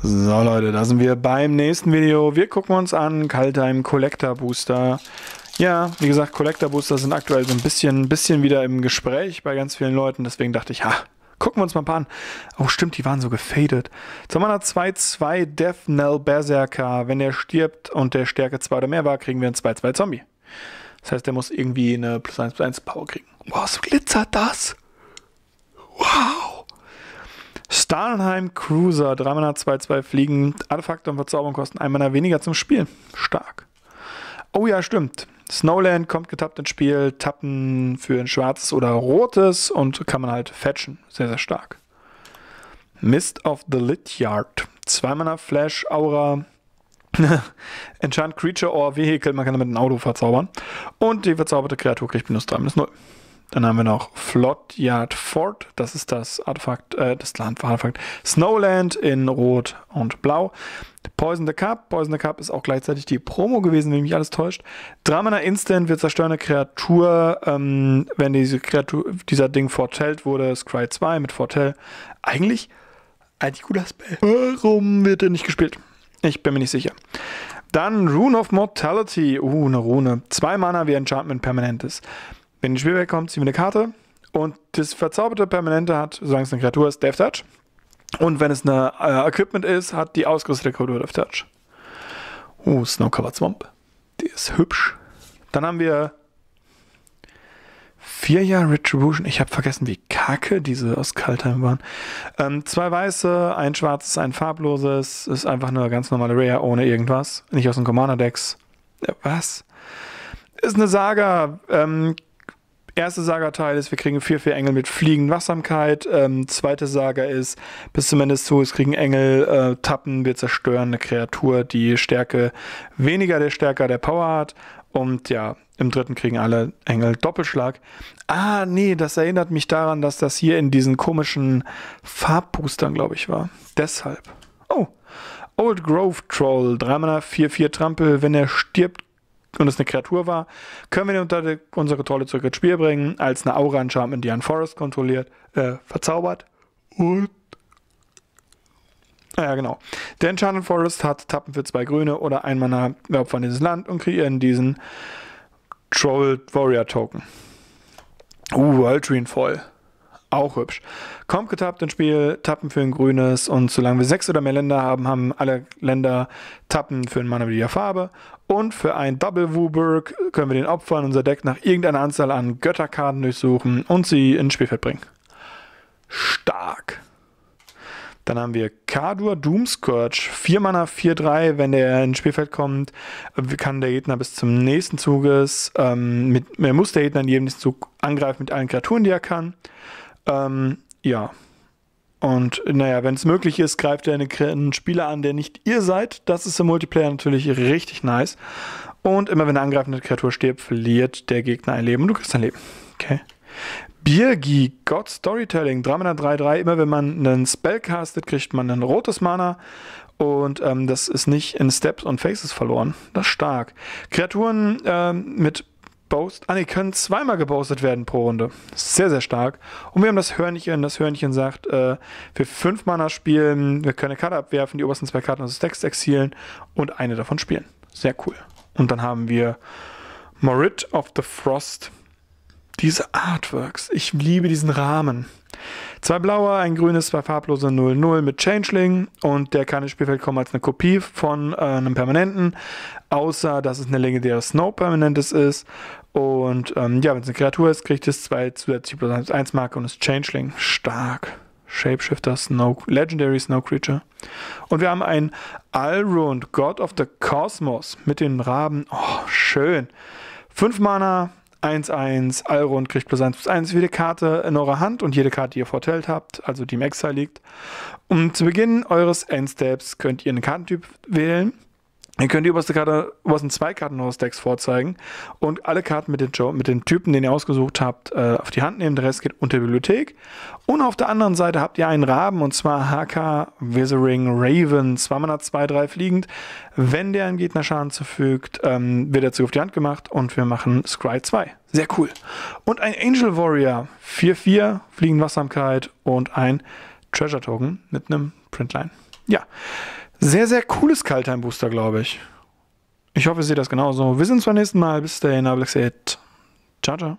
So Leute, da sind wir beim nächsten Video. Wir gucken uns an Kaltheim Collector Booster. Ja, wie gesagt, Collector Booster sind aktuell so ein bisschen, bisschen wieder im Gespräch bei ganz vielen Leuten. Deswegen dachte ich, ha, gucken wir uns mal ein paar an. Oh stimmt, die waren so gefadet. Zum Mana 2-2 Death Knell Berserker. Wenn er stirbt und der Stärke 2 oder mehr war, kriegen wir einen 2-2 Zombie. Das heißt, der muss irgendwie eine plus 1 plus 1 Power kriegen. Wow, so glitzert das. Wow. Starnheim Cruiser, 3 Mana 2-2 fliegen, Artefakte und Verzauberung kosten 1 Mana weniger zum Spielen. Stark. Oh ja, stimmt. Snowland kommt getappt ins Spiel, tappen für ein schwarzes oder rotes und kann man halt fetchen. Sehr, sehr stark. Mist of the Lit Yard. 2 Mana Flash, Aura, Enchant Creature or Vehicle, man kann damit ein Auto verzaubern. Und die verzauberte Kreatur kriegt minus 3 minus 0. Dann haben wir noch Flot Yard Fort, das ist das Artefakt, äh, das Artefakt Snowland in Rot und Blau. Poison the Cup, Poison the Cup ist auch gleichzeitig die Promo gewesen, wenn mich alles täuscht. Dramana Instant wird zerstören eine Kreatur, ähm, wenn diese Kreatur, dieser Ding fortellt wurde, Scry 2 mit Fortell. Eigentlich, eigentlich guter Spell. Warum wird er nicht gespielt? Ich bin mir nicht sicher. Dann Rune of Mortality. Uh, eine Rune. Zwei Mana wie Enchantment permanent ist. Wenn die Spielwelt kommt, ziehen wir eine Karte und das verzauberte Permanente hat, solange es eine Kreatur ist, Death Touch. Und wenn es eine äh, Equipment ist, hat die ausgerüstete Kreatur Death Touch. Oh, Snow Covered Swamp. Die ist hübsch. Dann haben wir vier Jahre Retribution. Ich habe vergessen, wie kacke diese aus Kaltheim waren. Ähm, zwei weiße, ein schwarzes, ein farbloses. Ist einfach eine ganz normale Rare ohne irgendwas. Nicht aus dem Commander-Decks. Ja, was? Ist eine Saga. Ähm, erste Saga-Teil ist, wir kriegen 4-4 Engel mit fliegenden Wachsamkeit. Ähm, zweite Saga ist, bis zum Ende des Zuges kriegen Engel äh, Tappen, wir zerstören eine Kreatur, die Stärke weniger der Stärker der Power hat. Und ja, im dritten kriegen alle Engel Doppelschlag. Ah, nee, das erinnert mich daran, dass das hier in diesen komischen Farbboostern, glaube ich, war. Deshalb. Oh. Old Grove Troll, 3 Mana, 4-4 Trampel. Wenn er stirbt, und es eine Kreatur war, können wir ihn unter unsere Kontrolle zurück ins Spiel bringen, als eine Aura-Enchantment, die einen Forest kontrolliert, äh, verzaubert. Und. Ja, genau. Der Enchanted Forest hat Tappen für zwei Grüne oder ein Mana, wir opfern dieses Land und kreieren diesen Troll Warrior Token. Uh, Ultrine voll. Auch hübsch. Kommt getappt ins Spiel, Tappen für ein grünes und solange wir sechs oder mehr Länder haben, haben alle Länder Tappen für ein Mana mit Farbe. Und für ein Double Wooburg können wir den Opfern unser Deck nach irgendeiner Anzahl an Götterkarten durchsuchen und sie ins Spielfeld bringen. Stark. Dann haben wir Kadur Doomscourge. 4 Mana, 4-3. Wenn der ins Spielfeld kommt, kann der Gegner bis zum nächsten Zuges, ähm, mit, muss der Gegner in jedem nächsten Zug angreifen mit allen Kreaturen, die er kann. Ähm, ja. Und naja, wenn es möglich ist, greift er einen Spieler an, der nicht ihr seid. Das ist im Multiplayer natürlich richtig nice. Und immer wenn eine angreifende Kreatur stirbt, verliert der Gegner ein Leben und du kriegst ein Leben. Okay. Birgi, God Storytelling, 3 Mana 3-3. Immer wenn man einen Spell castet, kriegt man ein rotes Mana. Und ähm, das ist nicht in Steps und Faces verloren. Das ist stark. Kreaturen ähm, mit Boast. Ah, ne, können zweimal geboastet werden pro Runde. Sehr, sehr stark. Und wir haben das Hörnchen. Das Hörnchen sagt, äh, für fünf Mana spielen, wir können eine Karte abwerfen, die obersten zwei Karten aus Text exilen und eine davon spielen. Sehr cool. Und dann haben wir Morit of the Frost. Diese Artworks. Ich liebe diesen Rahmen. Zwei blaue, ein grünes, zwei farblose 0-0 mit Changeling und der kann ins Spielfeld kommen als eine Kopie von äh, einem Permanenten, außer dass es eine legendäre Snow-Permanentes ist. Und ähm, ja, wenn es eine Kreatur ist, kriegt es zwei zusätzliche plus 1 Marke und ist Changeling. Stark. Shapeshifter, Snow, Legendary Snow Creature. Und wir haben ein Alrund, God of the Cosmos mit den Raben. Oh, schön. 5 Mana, 1-1, Alrond kriegt plus 1 plus 1 jede Karte in eurer Hand und jede Karte, die ihr vortellt habt, also die im Exile liegt. Und zu Beginn eures Endsteps könnt ihr einen Kartentyp wählen. Ihr könnt die oberste Karte, obersten zwei Karten eures Decks vorzeigen und alle Karten mit den, mit den Typen, den ihr ausgesucht habt, äh, auf die Hand nehmen. Der Rest geht unter die Bibliothek. Und auf der anderen Seite habt ihr einen Raben und zwar HK Withering Raven. 2 Mana 2-3 fliegend. Wenn der einen Gegner Schaden zufügt, ähm, wird er zu auf die Hand gemacht und wir machen Scry 2. Sehr cool. Und ein Angel Warrior. 4-4, Fliegen Wachsamkeit und ein Treasure Token mit einem Printline. ja, sehr, sehr cooles Kaltheim Booster, glaube ich. Ich hoffe, ihr seht das genauso. Wir sehen uns beim nächsten Mal. Bis dahin, habe ich gesagt. Ciao, ciao.